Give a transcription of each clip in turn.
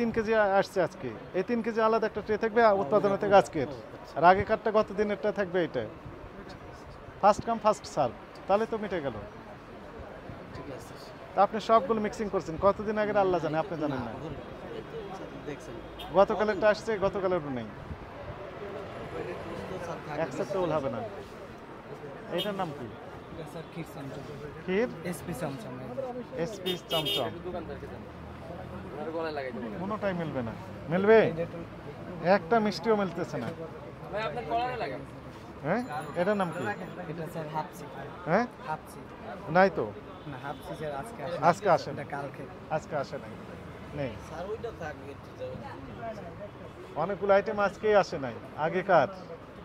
তিন কেজি আসছে আজকে। এই তিন কেজি আলাদা একটা ট্রে থাকবে উৎপাদন থেকে আজকের। আর আগে কাঠটা গত দিনেরটা থাকবে এটা ফার্স্ট কাম ফার্স্ট সার্ভ তাহলে তো মিটে গেল। তা আপনি সবগুলো মিক্সিং করছেন। কতদিন আগের আল্লাহ জানে আপনি জানেন না। গতকালেরটা আসছে গতকালেরও নেই। অ্যাকসেপ্টেবল হবে না। এটার নাম কি? স্যার ক্ষীর এসপি চমচম এসপি চমচম গলায় লাগাই দেবো। কোনোটাই মিলবে না। মিলবে? একটা মিষ্টিও মিলতেছে না। ভাই আপনার কলারে লাগান। হ্যাঁ? এটার নাম কি? এটা স্যার হাফসি। হ্যাঁ? হাফসি। নাই তো? না হাফসি স্যার আজকে আসে আজকে আসে এটা কালকে। আজকে আসে নাই। নেই স্যার ওইটা থাকবে অনেকগুলো আইটেম আজকেই আসে নাই। আগেকার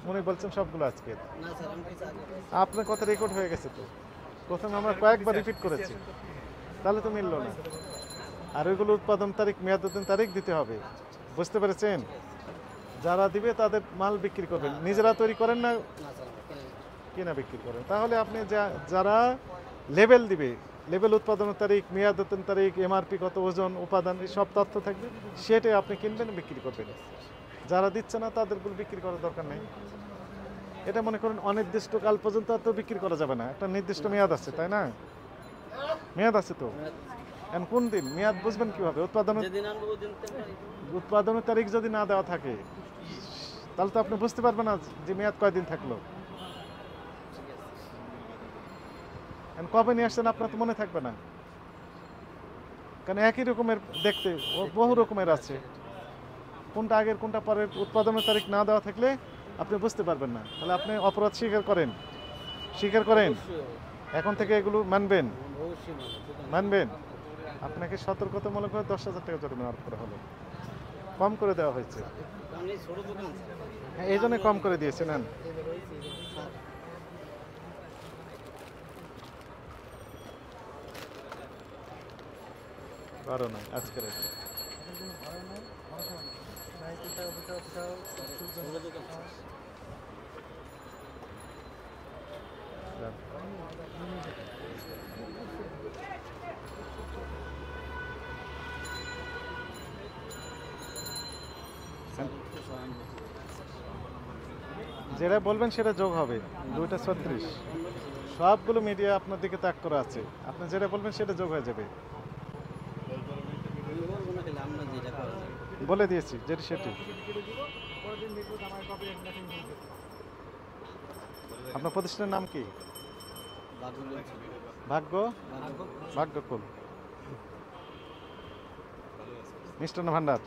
উনি বলছেন সবগুলো আজকে। না স্যার আমি কিছু আগে আপনার কথা রেকর্ড হয়ে গেছে তো। প্রথমে আমরা কয়েকবার রিপিট করেছি। তাহলে তো মিললো না। আর ওইগুলো উৎপাদন তারিখ মেয়াদোত্তন তারিখ দিতে হবে। বুঝতে পেরেছেন? যারা দিবে তাদের মাল বিক্রি করবেন। নিজেরা তৈরি করেন না? কিনা বিক্রি করেন। তাহলে আপনি যারা লেভেল দিবে লেভেল উৎপাদনের তারিখ মেয়াদোত্তন তারিখ এমআরপি কত ওজন উপাদান সব তথ্য থাকবে সেটাই আপনি কিনবেন বিক্রি করবেন। যারা দিচ্ছে না তাদেরগুলো বিক্রি করার দরকার নেই। এটা মনে করেন অনির্দিষ্ট কাল পর্যন্ত আর তো বিক্রি করা যাবে না। একটা নির্দিষ্ট মেয়াদ আছে তাই না? মেয়াদ আছে তো। এখন কোন দিন? মেয়াদ বুঝবেন কীভাবে? উৎপাদনের যেদিন আনব ওই দিন থেকে উৎপাদনের তারিখ যদি না দেওয়া থাকে তাহলে তো আপনি বুঝতে পারবেন না যে মেয়াদ কয়দিন থাকল। কবে নিয়ে আসছেন আপনার তো মনে থাকবে না। কারণ একই রকমের দেখতে বহু রকমের আছে। কোনটা আগের কোনটা পরের উৎপাদনের তারিখ না দেওয়া থাকলে আপনি বুঝতে পারবেন না। তাহলে আপনি অপরাধ স্বীকার করেন। স্বীকার করেন। এখন থেকে এগুলো মানবেন। মানে মানবেন। আপনাকে সতর্কতামূলক করে দশ হাজার টাকা জরিমানা আরোপ করা হলো। কম করে দেওয়া হয়েছে। হ্যাঁ, এই জন্য কম করে দিয়েছেন নেন। আজকের। সহানুভূতি। যেটা বলবেন সেটা যোগ হবে। দুইটা ছত্রিশ। সবগুলো মিডিয়া আপনার দিকে তাক করা আছে। আপনি যেটা বলবেন সেটা যোগ হয়ে যাবে। বলে দিয়েছি, যেটি সেটি। আপনার প্রতিষ্ঠানের নাম কি? ভাগ্য। ভাগ্যকুল। মিষ্টান্ন ভান্ডার